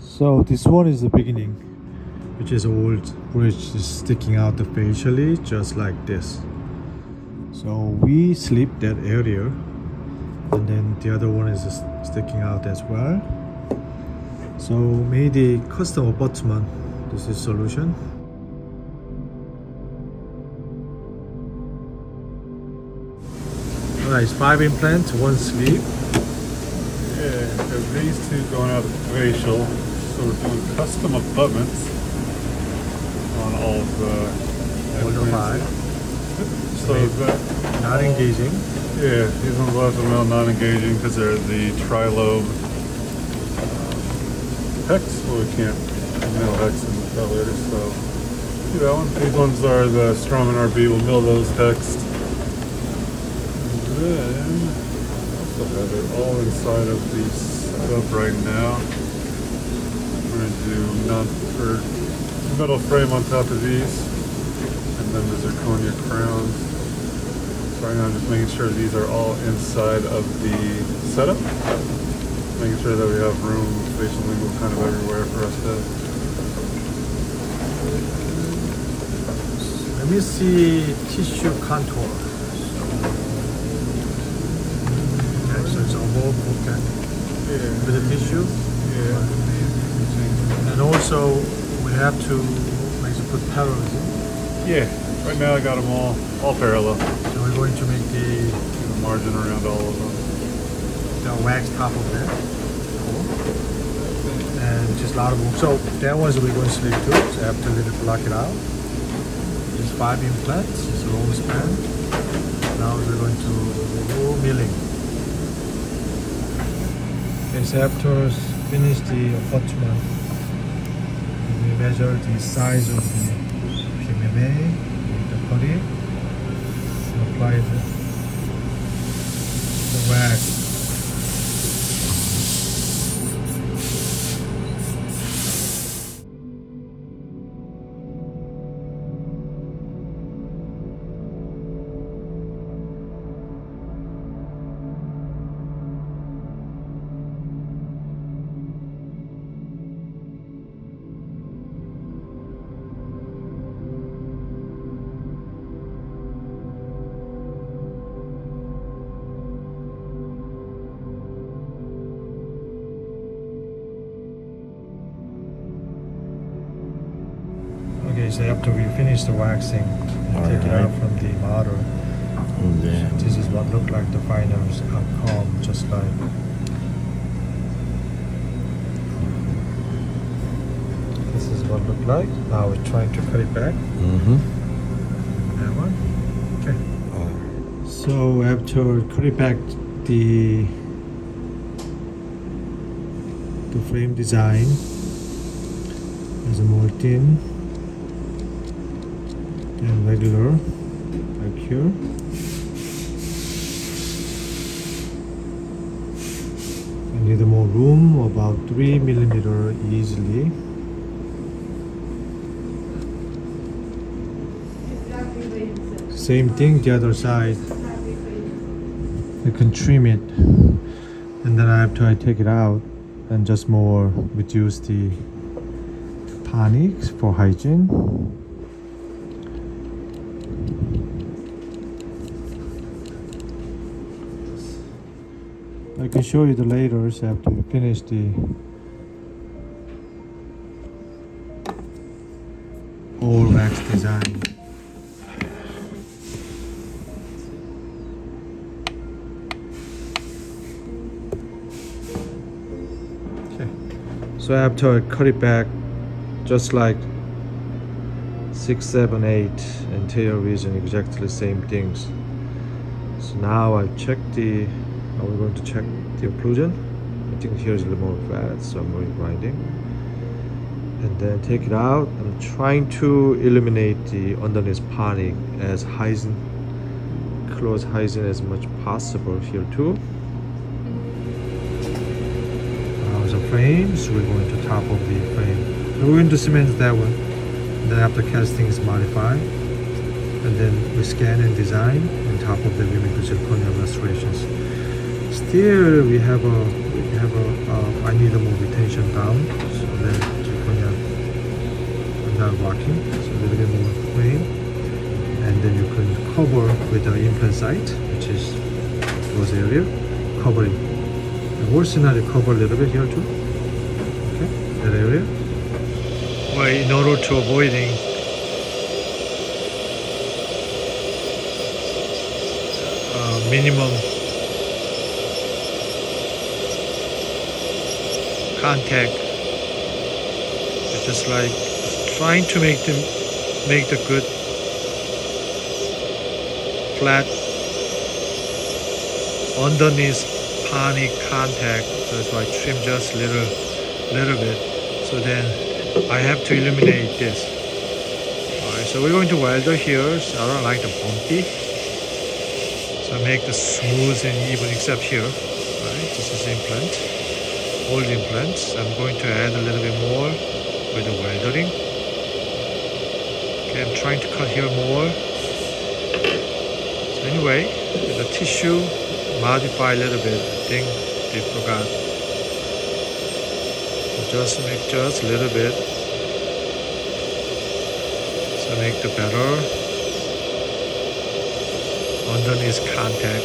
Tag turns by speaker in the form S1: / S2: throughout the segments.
S1: So this one is the beginning, which is old bridge is sticking out facially just like this. So we sleep that area and then the other one is sticking out as well. So a custom abutment. This is solution. Alright, five implants, one sleep.
S2: Yeah, these two going out facial so we're doing custom abutments on all of the
S1: the five.
S2: So that
S1: Not engaging.
S2: yeah, these ones will have to mill non-engaging because they're the tri-lobe um, hex. Well, we can't mill hex in the later, so do that one. These ones are the Straumann RB. We'll mill those hexed. And then also have it all inside of the setup right now. We're gonna do non or metal frame on top of these, and then the zirconia crowns. So right now I'm just making sure these are all inside of the setup. Making sure that we have room, facial lingual kind of everywhere for us to.
S1: Let me see tissue contour. Okay, so it's above, okay. Eh?
S2: Yeah.
S1: With the tissue.
S2: Yeah.
S1: And also, we have to make put parallels in.
S2: Yeah. Right now I got them all all parallel.
S1: So we're going to make the,
S2: The margin around all of them.
S1: the wax top of that. And just a lot of room. So that one's we're going to sleep too. So after we block it out. It's five implants. It's a long span. Now we're going to do milling. Yes, after finish the attachment, we measure the size of the PMMA with the putty and apply the, the wax. Okay, so after we finish the waxing, we take it out from the model.
S3: Yeah.
S1: This is what look like the final outcome, just like this is what look like. Now we're trying to cut it back.
S3: Mm-hmm.
S1: That one. Okay. So after cut it back, the the frame design is more thin and regular, like here. I need more room, about three millimeter easily. Same thing, the other side. You can trim it, and then I have to I take it out and just more reduce the pontics for hygiene. I can show you the later after you finish the all wax design. Okay. So I have to cut it back just like six, seven, eight anterior region, exactly the same things. So now I check the, now we're going to check the occlusion. I think here's a little more fat, so I'm regrinding. And then take it out. I'm trying to eliminate the underneath parting as hygiene, close hygiene as much possible here too. Now the frames, we're going to top of the frame. We're going to cement that one. And then after casting is modified. And then we scan and design. On top of that we make the restorations. Still we have a we have a uh, I need a more retention down. So marking so a little bit more plain and then you can cover with the implant site which is those area covering. And worst scenario cover a little bit here too. Okay that area. Well in order to avoiding uh, minimum contact. It's just like trying to make them make the good flat underneath pontic contact. So why I trim just little little bit. So then I have to eliminate this. Alright so we're going to welder here. So I don't like the bumpy. So make the smooth and even except here. Right this is implant old implants. I'm going to add a little bit more with the welding. Okay, I'm trying to cut here more. So anyway, the tissue modify a little bit. I think they forgot. Just make just a little bit. So make the better underneath contact.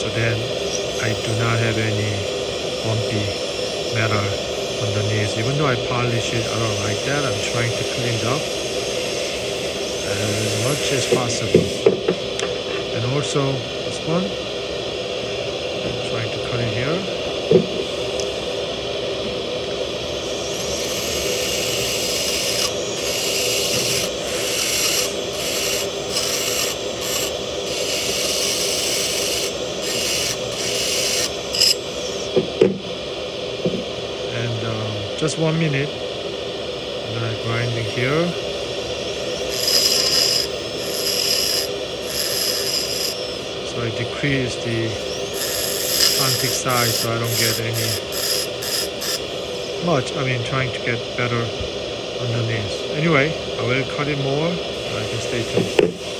S1: So then I do not have any bumpy underneath. Even though I polish it, I don't like that. I'm trying to clean it up as much as possible. And also this one, I'm trying to cut it here. Just one minute. And I'm grinding here. So I decrease the antique size so I don't get any much. I mean trying to get better underneath. Anyway I will cut it more. I can stay tuned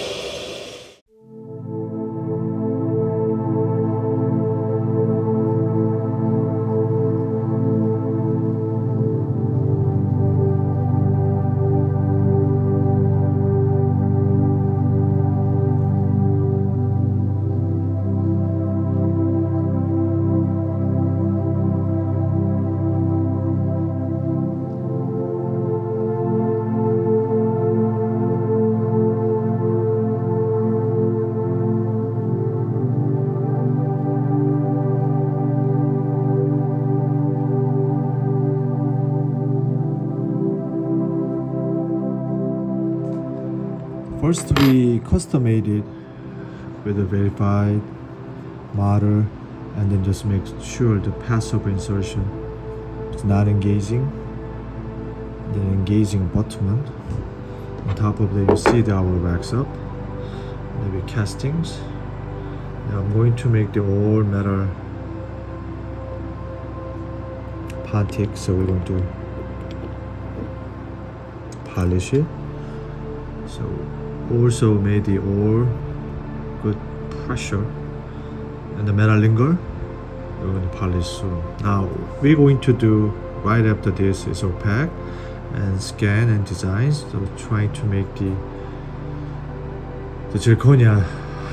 S1: First we custom made it with a verified model and then just make sure the path of insertion is not engaging. Then engaging abutment. On top of that you see the hour wax up. Maybe castings. Now I'm going to make the all metal Pontic so we're going to polish it. So also made the ore good pressure and the metal linger we're going to polish soon. Now we're going to do right after this is opaque and scan and design so trying to make the the zirconia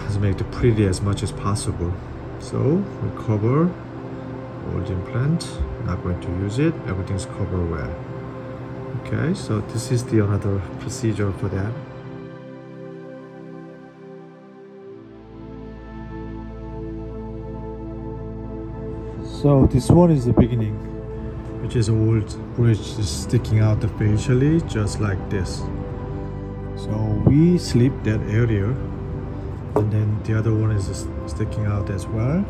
S1: as make it pretty as much as possible. So we cover old implant not going to use it everything's covered well. Okay so this is the another procedure for that So this one is the beginning, which is old bridge is sticking out facially, just like this. So we slip that area, and then the other one is sticking out as well.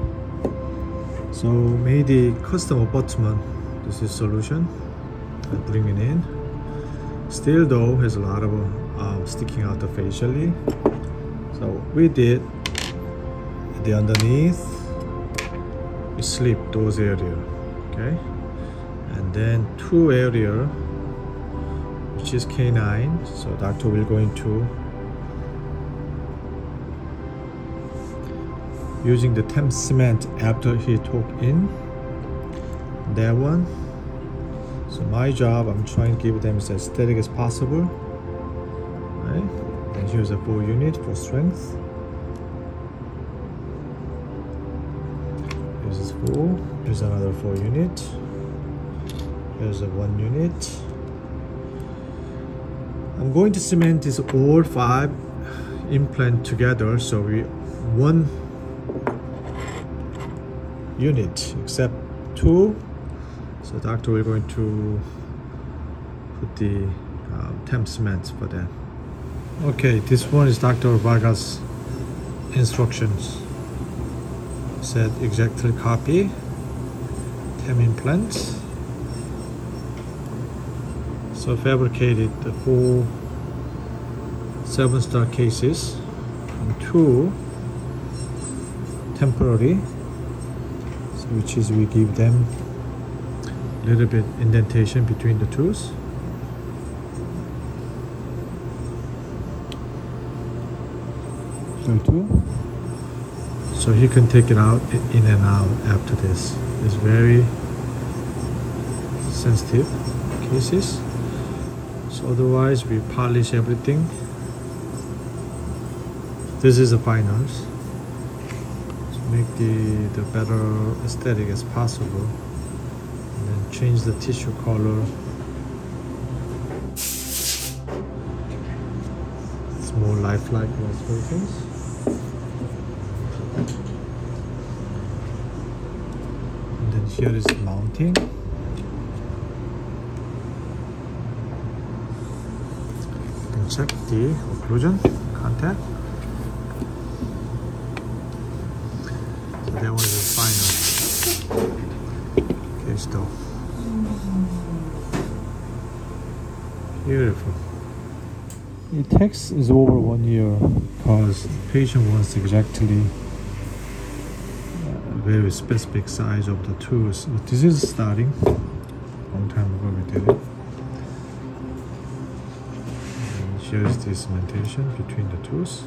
S1: So a custom abutment. This is solution. I bring it in. Still though has a lot of uh, sticking out facially. So we did the underneath slip those area okay? And then two area which is K9 so doctor will go into using the temp cement after he took in that one. So my job I'm trying to give them as aesthetic as possible right? And here's a 4 unit for strength. 4. Here's another 4 unit. Here's a 1 unit. I'm going to cement this all 5 implant together so we one unit except 2 so doctor we're going to put the uh, temp cement for that okay this one is dr vargas instructions said exactly copy tem implants so fabricated the four seven star cases and two temporary so which is we give them a little bit indentation between the tools so two so he can take it out in and out after this. It's very sensitive cases. So otherwise we polish everything. This is the finals to make the the better aesthetic as possible. And then change the tissue color. It's more lifelike illustrations and then here is mounting and check the occlusion contact. So that was the final case though. Beautiful. It takes is over one year because the patient wants exactly very specific size of the tools. This is starting. Long time ago we did it. And here's this cementation between the tools.